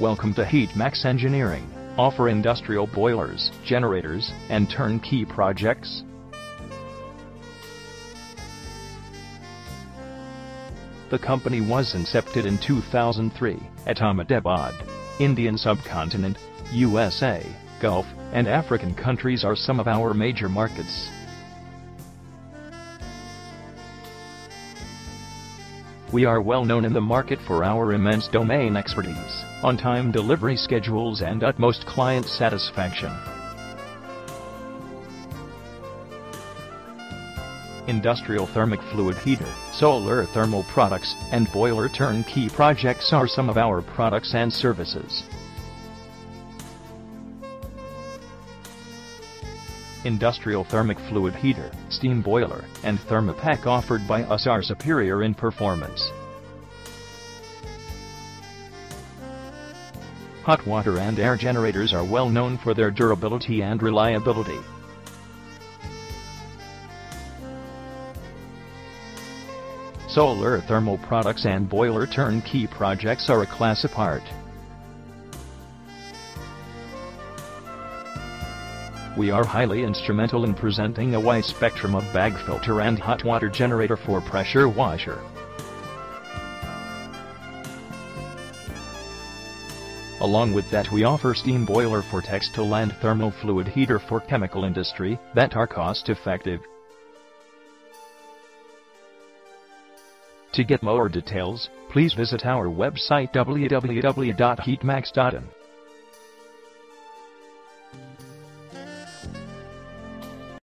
Welcome to Heatmax Engineering. Offer industrial boilers, generators, and turnkey projects. The company was incepted in 2003 at Ahmedabad, Indian subcontinent, USA, Gulf, and African countries are some of our major markets. We are well known in the market for our immense domain expertise, on-time delivery schedules and utmost client satisfaction. Industrial thermic fluid heater, solar thermal products, and boiler turnkey projects are some of our products and services. Industrial thermic fluid heater, steam boiler, and Thermopac offered by us are superior in performance. Hot water and air generators are well known for their durability and reliability. Solar thermal products and boiler turnkey projects are a class apart. We are highly instrumental in presenting a wide spectrum of bag filter and hot water generator for pressure washer. Along with that we offer steam boiler for textile and thermal fluid heater for chemical industry that are cost effective. To get more details, please visit our website www.heatmax.in.